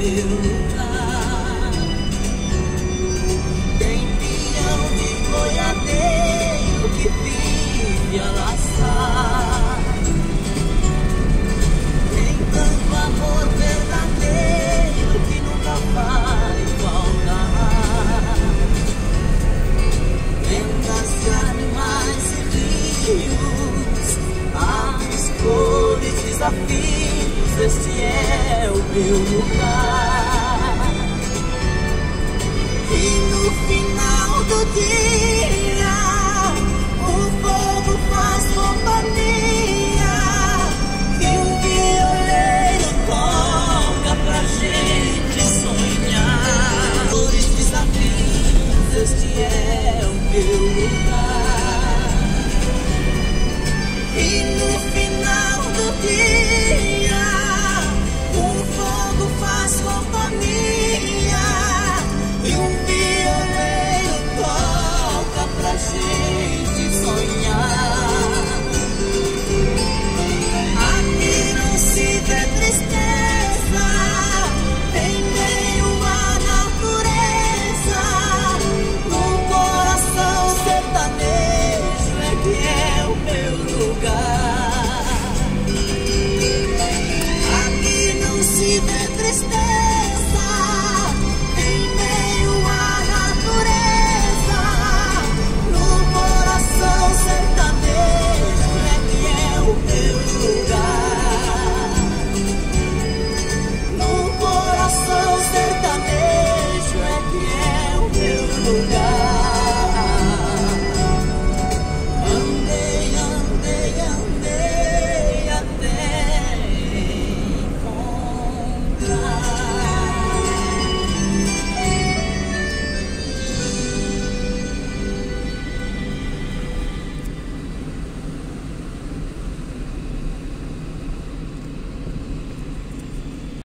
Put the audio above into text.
meu lugar. Tem pinhão de boiadeiro que vive a laçar. Tem tanto amor verdadeiro que nunca vai faltar. Lendas de animais e rios, as cores, desafios, este é o meu lugar. E no final do dia, o fogo faz companhia. E o violeiro toca pra gente sonhar. Cores, desafios, este é o meu lugar.